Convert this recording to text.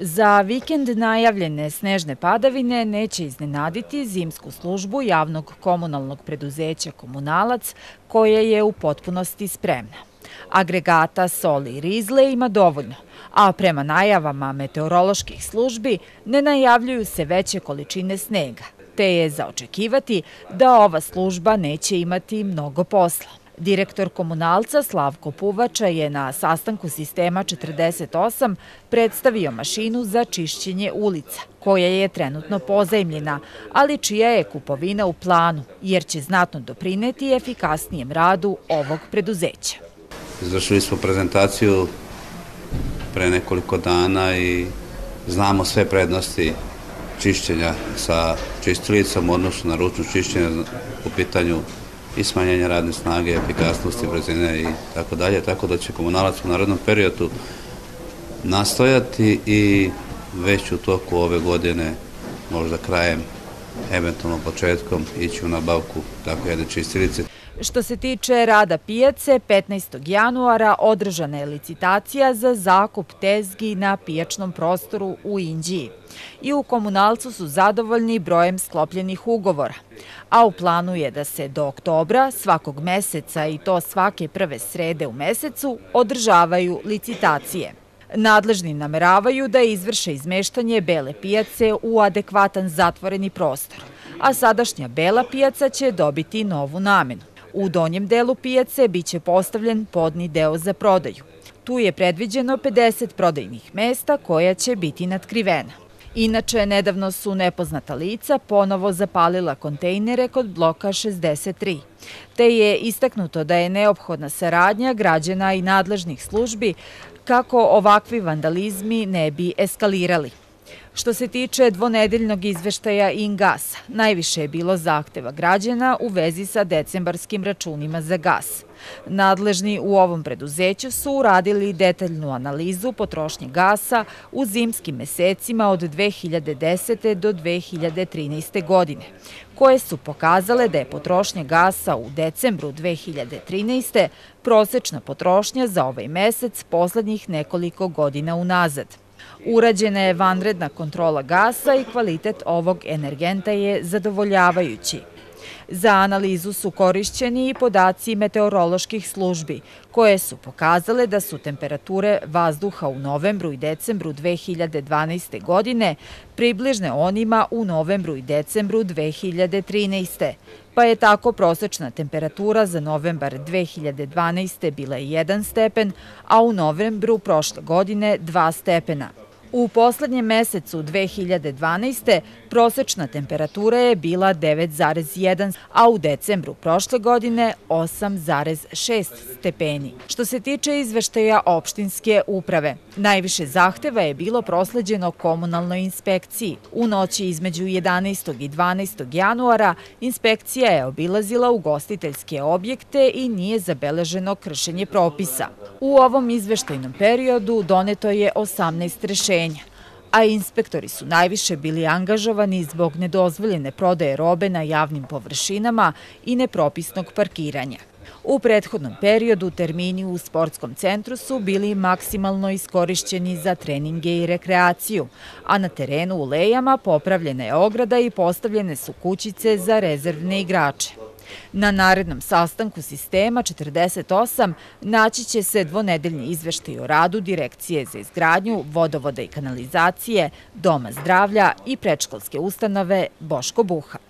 Za vikend najavljene snežne padavine neće iznenaditi zimsku službu javnog komunalnog preduzeća Komunalac, koja je u potpunosti spremna. Agregata soli i rizle ima dovoljno, a prema najavama meteoroloških službi ne najavljuju se veće količine snega, te je zaočekivati da ova služba neće imati mnogo posla. Direktor komunalca Slavko Puvača je na sastanku sistema 48 predstavio mašinu za čišćenje ulica, koja je trenutno pozajemljena, ali čija je kupovina u planu, jer će znatno doprineti efikasnijem radu ovog preduzeća. Izvršili smo prezentaciju pre nekoliko dana i znamo sve prednosti čišćenja sa čistilicom, odnosno na ručno čišćenje u pitanju i smanjenja radne snage, efikasnosti, brzine i tako dalje, tako da će komunalac u narodnom periodu nastojati i već u toku ove godine, možda krajem, eventualno početkom, ići u nabavku tako jedne čistilice. Što se tiče rada pijace, 15. januara održana je licitacija za zakup tezgi na pijačnom prostoru u Inđiji. I u komunalcu su zadovoljni brojem sklopljenih ugovora. A u planu je da se do oktobra svakog meseca i to svake prve srede u mesecu održavaju licitacije. Nadležni nameravaju da izvrše izmeštanje bele pijace u adekvatan zatvoreni prostor, a sadašnja bela pijaca će dobiti novu namenu. U donjem delu pijace biće postavljen podni deo za prodaju. Tu je predviđeno 50 prodajnih mesta koja će biti nadkrivena. Inače, nedavno su nepoznata lica ponovo zapalila kontejnere kod bloka 63, te je istaknuto da je neophodna saradnja građana i nadležnih službi kako ovakvi vandalizmi ne bi eskalirali. Što se tiče dvonedeljnog izveštaja Ingas, najviše je bilo zahteva građana u vezi sa decembarskim računima za gas. Nadležni u ovom preduzeću su uradili detaljnu analizu potrošnje gasa u zimskim mesecima od 2010. do 2013. godine, koje su pokazale da je potrošnja gasa u decembru 2013. prosečna potrošnja za ovaj mesec poslednjih nekoliko godina unazad. Urađena je vanredna kontrola gasa i kvalitet ovog energenta je zadovoljavajući. Za analizu su korišćeni i podaci meteoroloških službi, koje su pokazale da su temperature vazduha u novembru i decembru 2012. godine približne onima u novembru i decembru 2013. Pa je tako prosečna temperatura za novembar 2012. bila 1 stepen, a u novembru prošle godine 2 stepena. U poslednjem mesecu 2012. prosečna temperatura je bila 9,1, a u decembru prošle godine 8,6 stepeni. Što se tiče izveštaja opštinske uprave, najviše zahteva je bilo prosleđeno komunalnoj inspekciji. U noći između 11. i 12. januara inspekcija je obilazila ugostiteljske objekte i nije zabeleženo kršenje propisa. U ovom izveštajnom periodu doneto je 18 rešenja rešenja, a inspektori su najviše bili angažovani zbog nedozvoljene prodaje robe na javnim površinama i nepropisnog parkiranja. U prethodnom periodu termini u sportskom centru su bili maksimalno iskorišćeni za treninge i rekreaciju, a na terenu u Lejama popravljena je ograda i postavljene su kućice za rezervne igrače. Na narednom sastanku sistema 48 naći će se dvonedeljni izveštaj o radu Direkcije za izgradnju vodovoda i kanalizacije, Doma zdravlja i predškolske ustanove Boško Buha.